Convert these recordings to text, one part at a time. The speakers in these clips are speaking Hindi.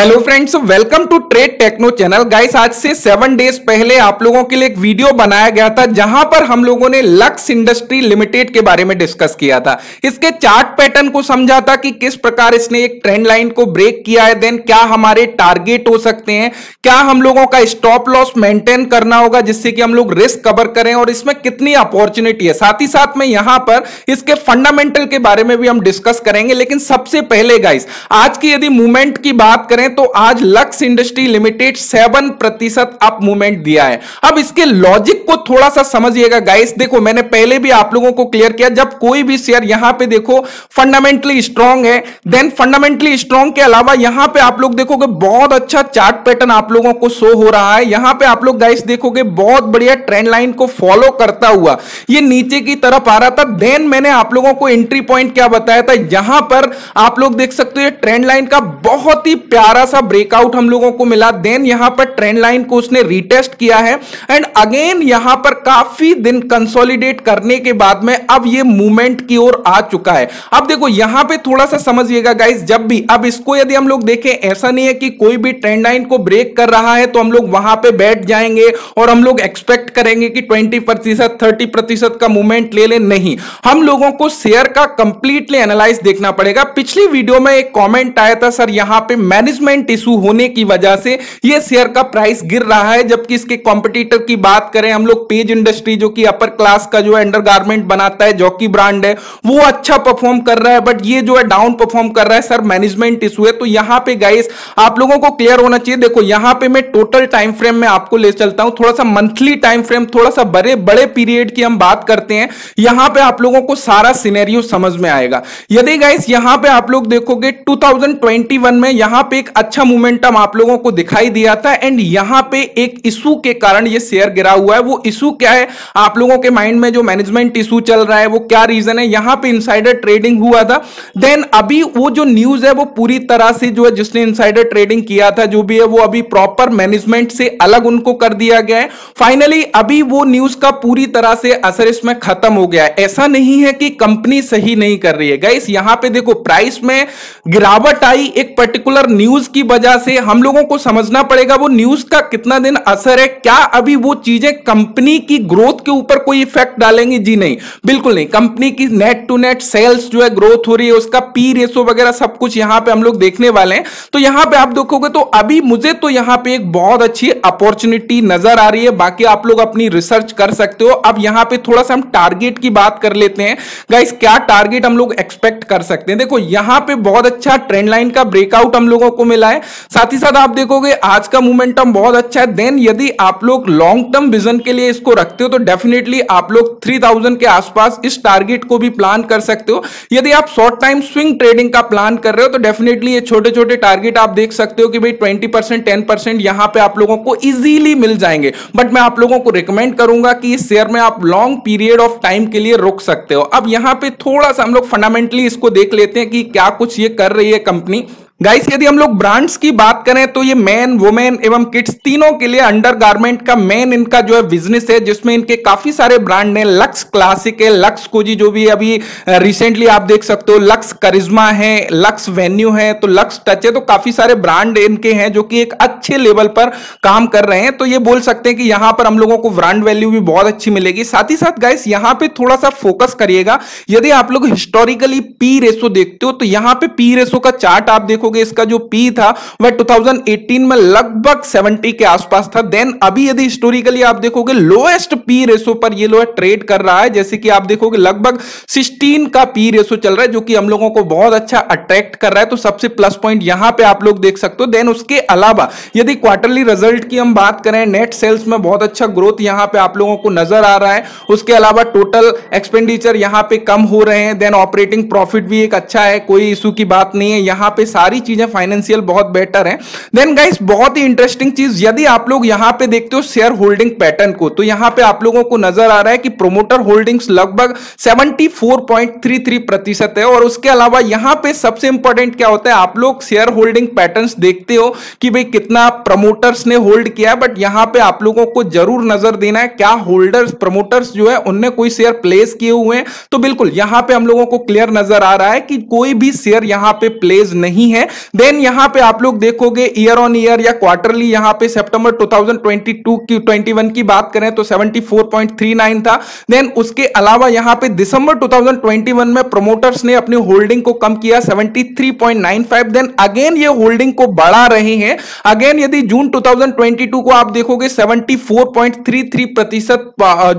Hello friends welcome to trade techno channel guys आज से सेवन डेज़ पहले आप लोगों के लिए एक वीडियो बनाया गया था, जहाँ पर हम लोगों ने लक्स इंडस्ट्री लिमिटेड के बारे में डिस्कस किया था। इसके चार्ट पैटर्न को समझा था कि किस प्रकार इसने एक ट्रेंड लाइन को ब्रेक किया है देन क्या हमारे टारगेट हो सकते हैं, क्या हम लोगों का स्टॉप लॉस मेंटेन करना होगा, जिससे कि हम लोग रिस्क कवर करें, और इसमें कितनी अपॉर्चुनिटी है। साथ ही साथ में यहाँ पर इसके फंडामेंटल के बारे में भी हम डिस्कस करेंगे। लेकिन सबसे पहले गाइस आज की यदि मूवमेंट की बात करें करें तो आज लक्स इंडस्ट्री लिमिटेड सेवन प्रतिशत अप मूवमेंट दिया है। अब इसके लॉजिक को थोड़ा सा समझिएगा गाइस देखो, मैंने पहले भी आप लोगों को क्लियर किया, जब कोई भी शेयर यहाँ पे देखो फंडामेंटली स्ट्रांग है देन फंडामेंटली स्ट्रांग के अलावा यहाँ पे आप लोग देखोगे, बहुत अच्छा चार्ट पैटर्न आप लोगों को शो हो रहा है। यहाँ पे आप लोग गाइस देखोगे, बहुत बढ़िया ट्रेंड लाइन को फॉलो करता हुआ। ये नीचे की तरफ़ आ रहा था देन मैंने आप लोगों को एंट्री पॉइंट क्या बताया था? यहाँ पर आप लोग देख सकते हो, ये ट्रेंड लाइन का बहुत ही प्यार प्यारा सा ब्रेकआउट हम लोगों को मिला। देन यहाँ पर ट्रेंड लाइन को उसने रिटेस्ट किया है। एंड अगेन यहाँ पर काफ़ी दिन कंसोलिडेट करने के बाद में अब ये मूवमेंट की ओर आ चुका है। अब देखो, यहाँ पे थोड़ा सा समझिएगा गाइस जब भी, अब इसको यदि हम लोग देखें, ऐसा नहीं है कि कोई भी ट्रेंड लाइन को ब्रेक कर रहा है तो हम लोग वहाँ पे बैठ जाएँगे और हम लोग एक्सपेक्ट करेंगे कि ट्वेंटी प्रतिशत थर्टी का मूवमेंट ले ले। नहीं, हम लोगों को शेयर का कंप्लीटली एनालाइज देखना पड़ेगा। पिछली वीडियो में एक कॉमेंट आया था, सर, यहाँ पर मैनेजमेंट इशू होने की वजह से यह शेयर का प्राइस गिर रहा है, जबकि इसके कॉम्पिटिटर की करें, हम लोग पेज इंडस्ट्री जो कि अपर क्लास का जो अंडर गारमेंट बनाता है जॉकी ब्रांड है, वो अच्छा परफॉर्म कर रहा है बट ये जो है डाउन परफॉर्म कर रहा है सर मैनेजमेंट इशू है। तो यहाँ पे गाइस आप लोगों को क्लियर होना चाहिए। देखो, यहाँ पे मैं टोटल टाइम फ्रेम में आपको ले चलता हूँ। थोड़ा सा मंथली टाइम फ्रेम थोड़ा सा बड़े बड़े पीरियड की हम बात करते हैं। यहाँ पे आप लोगों को सारा सिनेरियो समझ में आएगा। यदि गाइस यहाँ पे आप लोग देखोगे 2021 में यहाँ पे एक अच्छा मोमेंटम आप लोगों को दिखाई दिया था एंड यहाँ पे एक इशू के कारण ये शेयर गिरा हुआ है, वो इशू क्या है? आप लोगों के माइंड में जो मैनेजमेंट इशू चल रहा है, वो क्या रीजन है? यहाँ पे इनसाइडर ट्रेडिंग हुआ था। देन अभी वो जो न्यूज़ है, वो पूरी तरह से जो है, जिसने इनसाइडर ट्रेडिंग किया था, जो भी है, वो अभी प्रॉपर मैनेजमेंट से अलग उनको कर दिया गया है। फाइनली अभी वो न्यूज़ का पूरी तरह से असर इसमें खत्म हो गया है। ऐसा नहीं है कि कंपनी सही नहीं कर रही है। गाइस यहाँ पे देखो प्राइस में गिरावट आई एक पर्टिकुलर न्यूज़ की वजह से। हम लोगों को समझना पड़ेगा, वो न्यूज़ का कितना दिन असर है, क्या अभी वो चीज़ें कंपनी की ग्रोथ के ऊपर कोई इफ़ेक्ट डालेंगे? जी नहीं। बिल्कुल नहीं। कंपनी की नेट टू नेट सेल्स जो है ग्रोथ हो रही है, उसका पी रेसो वगैरह सब कुछ यहाँ पे हम लोग देखने वाले हैं। तो यहाँ पे आप देखोगे तो अभी मुझे तो यहाँ पे एक बहुत अच्छी अपॉर्चुनिटी नज़र आ रही है। बाकी आप लोग अपनी रिसर्च कर सकते हो। अब यहाँ पे थोड़ा सा हम टारगेट की बात कर लेते हैं। गाइस क्या टारगेट हम लोग एक्सपेक्ट कर सकते हैं? देखो, यहाँ पे बहुत अच्छा ट्रेंड लाइन का ब्रेकआउट हम लोगों को मिला है। साथ ही साथ आप देखोगे आज का मोमेंटम बहुत अच्छा है। देन यदि आप लोग लॉन्ग टर्म विजन के लिए इसको रखते हो तो डेफिनेटली आप लोग 3000 के आसपास इस टारगेट को भी प्लान कर सकते हो। यदि आप शॉर्ट टाइम स्विंग ट्रेडिंग का प्लान कर रहे हो तो डेफिनेटली ये छोटे छोटे टारगेट आप देख सकते हो कि भाई ट्वेंटी परसेंट टेन परसेंट यहाँ पर आप लोगों को इजीली मिल जाएँगे। बट मैं आप लोगों को रिकमेंड करूँगा कि इस शेयर में आप लॉन्ग पीरियड ऑफ़ टाइम के लिए रुक सकते हो। अब यहाँ पे थोड़ा सा हम लोग फंडामेंटली इसको देख लेते हैं कि क्या कुछ ये कर रही है कंपनी गाइस यदि हम लोग ब्रांड्स की बात करें तो ये मैन वुमेन एवं किड्स तीनों के लिए अंडर गारमेंट का मेन इनका जो है बिज़नेस है, जिसमें इनके काफ़ी सारे ब्रांड हैं। लक्स क्लासिक है लक्स कोजी जो भी अभी रिसेंटली आप देख सकते हो। लक्स करिश्मा है लक्स वेन्यू है तो लक्स टच है तो काफ़ी सारे ब्रांड इनके हैं, जो कि एक अच्छे लेवल पर काम कर रहे हैं। तो ये बोल सकते हैं कि यहाँ पर हम लोगों को ब्रांड वैल्यू भी बहुत अच्छी मिलेगी। साथ ही साथ गाइस यहाँ पर थोड़ा सा फोकस करिएगा। यदि आप लोग हिस्टोरिकली पी रेसो देखते हो तो यहाँ पर पी रेसो का चार्ट आप देखो देखोगे इसका जो पी था, वह 2018 में लगभग 70 के आसपास था। देन अभी यदि हिस्टोरिकली आप देखोगे लोएस्ट पी रेसो पर ये लोग ट्रेड कर रहा है। जैसे कि आप देखोगे, लगभग 16 का पी रेसो चल रहा है, जो कि हम लोगों को बहुत अच्छा अट्रैक्ट कर रहा है। तो सबसे प्लस पॉइंट यहाँ पे आप लोग देख सकते हो। देन उसके अलावा, यदि क्वार्टरली रिज़ल्ट की हम बात करें नेट सेल्स में बहुत अच्छा ग्रोथ यहाँ पे आप लोगों को नज़र आ रहा है। उसके अलावा टोटल एक्सपेंडिचर यहाँ पे कम हो रहे हैं। देन ऑपरेटिंग प्रॉफिट भी एक अच्छा है, कोई इशू की बात नहीं है। यहाँ पे सारी सारी चीज़ें फाइनेंशियल बहुत बेटर है। देन गाइस बहुत ही इंटरेस्टिंग चीज़, यदि आप लोग यहाँ पे देखते हो शेयर होल्डिंग पैटर्न को तो यहाँ पे आप लोगों को नज़र आ रहा है कि प्रोमोटर होल्डिंग्स लगभग 74.33 प्रतिशत है। और उसके अलावा यहाँ पे सबसे इंपॉर्टेंट क्या होता है, आप लोग शेयर होल्डिंग पैटर्न्स देखते हो कि भाई कितना प्रमोटर्स ने होल्ड किया बट यहाँ पे आप लोगों को ज़रूर नज़र देना है क्या होल्डर्स प्रमोटर्स जो है, उनने कोई शेयर प्लेस किए हुए हैं। तो बिल्कुल, यहाँ पे हम लोगों को क्लियर नज़र आ रहा है कि कोई भी शेयर यहाँ पे प्लेस नहीं है। देन यहाँ पे आप लोग देखोगे ईयर ऑन ईयर या क्वार्टरली यहाँ पे सितंबर 2022 की 21 की बात करें तो 74.39 था। देन उसके अलावा यहाँ पे दिसंबर 2021 में प्रोमोटर्स ने अपनी होल्डिंग को कम किया 73.95 देन अगेन ये होल्डिंग को बढ़ा रहे हैं। अगेन यदि जून 2022 को आप देखोगे 74.33 प्रतिशत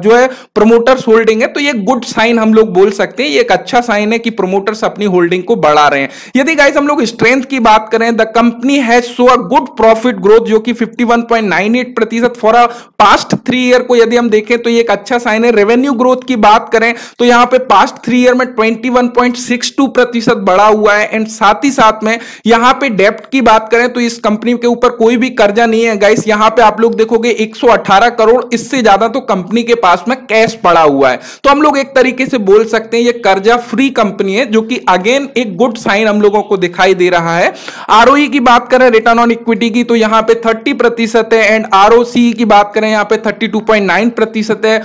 जो है प्रोमोटर्स होल्डिंग है तो ये गुड साइन हम लोग बोल सकते हैं। ये एक अच्छा साइन है कि प्रोमोटर्स अपनी होल्डिंग को बढ़ा रहे हैं। यदि गाइस हम लोग स्ट्रेंथ की बात करें the company has show a good profit growth जो कि 51.98 प्रतिशत for a past three year को यदि हम देखें तो ये एक अच्छा साइन है। रेवेन्यू ग्रोथ की बात करें तो यहाँ पे पास्ट थ्री ईयर में 21.62 प्रतिशत बढ़ा हुआ है एंड साथ ही साथ में यहाँ पे डेप्ट की बात करें तो इस कंपनी के ऊपर कोई भी कर्जा नहीं है। गाइस यहाँ पे आप लोग देखोगे 118 करोड़, इससे ज़्यादा तो कंपनी के पास में कैश पड़ा हुआ है। तो हम लोग एक तरीके से बोल सकते हैं, ये कर्जा फ्री कंपनी है, जो कि अगेन एक गुड साइन हम लोगों को दिखाई दे रहा है। आरओई की बात करें रिटर्न ऑन इक्विटी की तो यहाँ पे 30 प्रतिशत है एंड आरओसी की बात करें, यहाँ पे 32.9 प्रतिशत है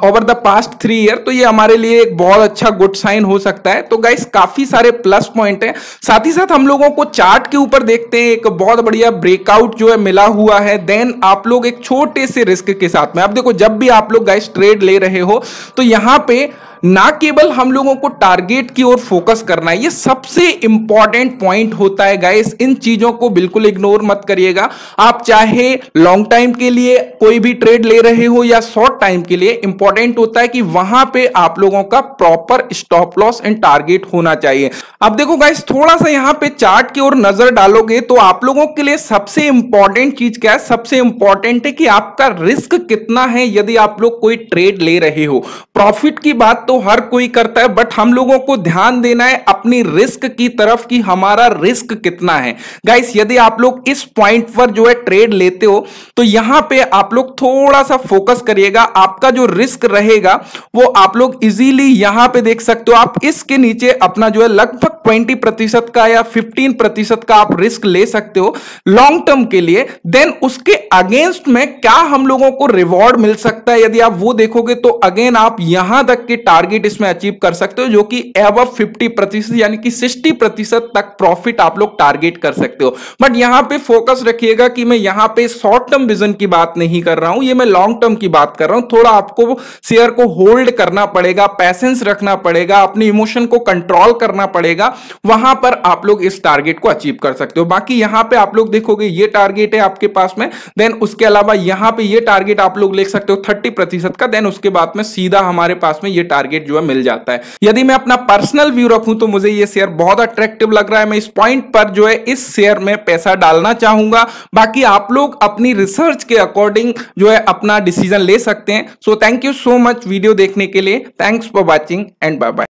over the past three year तो ये हमारे लिए एक बहुत अच्छा गुड साइन हो सकता है। तो गाइस काफ़ी सारे प्लस पॉइंट है। साथ ही साथ हम लोगों को चार्ट के ऊपर देखते हैं, एक बहुत बढ़िया ब्रेकआउट जो है मिला हुआ है। देन आप लोग एक छोटे से रिस्क के साथ में, अब देखो, जब भी आप लोग गाइस ट्रेड ले रहे हो तो यहाँ पे ना केवल हम लोगों को टारगेट की ओर फोकस करना है ये सबसे इंपॉर्टेंट पॉइंट होता है गाइस इन चीज़ों को बिल्कुल इग्नोर मत करिएगा। आप चाहे लॉन्ग टाइम के लिए कोई भी ट्रेड ले रहे हो या शॉर्ट टाइम के लिए इंपॉर्टेंट होता है कि वहाँ पे आप लोगों का proper stop loss and target होना चाहिए। अब देखो गाइस थोड़ा सा यहाँ पे चार्ट की ओर नज़र डालोगे तो आप लोगों के लिए सबसे इंपॉर्टेंट चीज़ क्या है? सबसे इंपॉर्टेंट है कि आपका रिस्क कितना है यदि आप लोग कोई ट्रेड ले रहे हो। प्रॉफिट की बात तो हर कोई करता है बट हम लोगों को ध्यान देना है अपनी रिस्क की तरफ़ कि हमारा रिस्क कितना है। गाइस यदि आप लोग इस पॉइंट पर जो है ट्रेड लेते हो तो यहाँ पे आप लोग थोड़ा सा फोकस करिएगा। आपका जो रिस्क रहेगा, वो आप लोग इजीली यहाँ पे देख सकते हो। आप इसके नीचे अपना जो है लगभग ट्वेंटी प्रतिशत का या फिफ्टीन प्रतिशत का आप रिस्क ले सकते हो लॉन्ग टर्म के लिए। देन उसके अगेंस्ट में क्या हम लोगों को रिवॉर्ड मिल सकता है? यदि आप वो देखोगे तो अगेन आप यहाँ तक के टारगेट इसमें अचीव कर सकते हो, जो कि एव फिफ्टी प्रतिशत यानी कि सिक्सटी प्रतिशत तक प्रॉफिट आप लोग टारगेट कर सकते हो। बट यहाँ पे फोकस रखिएगा कि मैं यहाँ पे शॉर्ट टर्म विजन की बात नहीं कर रहा हूँ, ये मैं लॉन्ग टर्म की बात कर रहा हूँ। थोड़ा आपको शेयर को होल्ड करना पड़ेगा पैसेंस रखना पड़ेगा, अपने इमोशन को कंट्रोल करना पड़ेगा, वहाँ पर आप लोग इस टारगेट को अचीव कर सकते हो। बाकी यहाँ पे आप लोग देखोगे, ये टारगेट है आपके पास में देन उसके अलावा यहाँ पे ये टारगेट आप लोग ले सकते हो थर्टी का देन उसके बाद में सीधा हमारे पास में ये टारगेट जो है मिल जाता है। यदि मैं अपना पर्सनल व्यू रखूँ तो मुझे ये शेयर बहुत अट्रैक्टिव लग रहा है। मैं इस पॉइंट पर जो है इस शेयर में पैसा डालना चाहूँगा। बाकी आप लोग अपनी रिसर्च के अकॉर्डिंग जो है अपना डिसीज़न ले सकते हैं। So thank you so much video देखने के लिए। Thanks for watching and bye bye